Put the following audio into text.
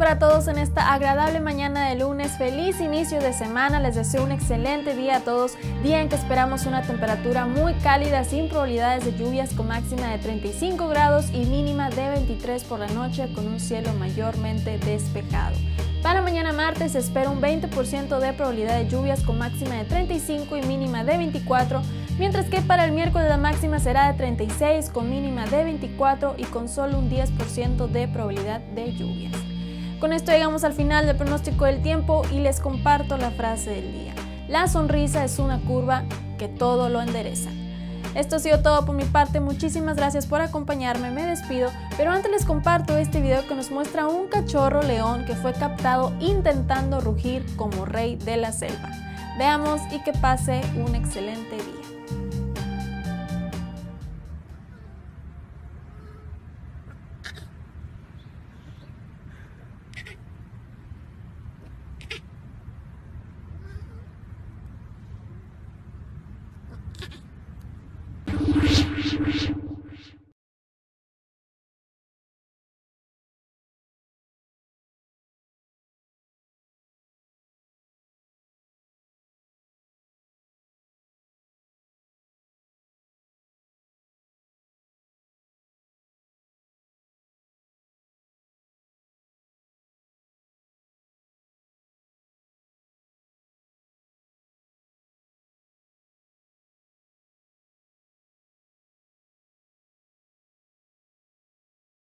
para todos en esta agradable mañana de lunes. Feliz inicio de semana. Les deseo un excelente día a todos. Día en que esperamos una temperatura muy cálida sin probabilidades de lluvias con máxima de 35 grados y mínima de 23 por la noche con un cielo mayormente despejado. Para mañana martes se espera un 20% de probabilidad de lluvias con máxima de 35 y mínima de 24, mientras que para el miércoles la máxima será de 36 con mínima de 24 y con solo un 10% de probabilidad de lluvias. Con esto llegamos al final del pronóstico del tiempo y les comparto la frase del día. La sonrisa es una curva que todo lo endereza. Esto ha sido todo por mi parte, muchísimas gracias por acompañarme, me despido, pero antes les comparto este video que nos muestra un cachorro león que fue captado intentando rugir como rey de la selva. Veamos y que pase un excelente día.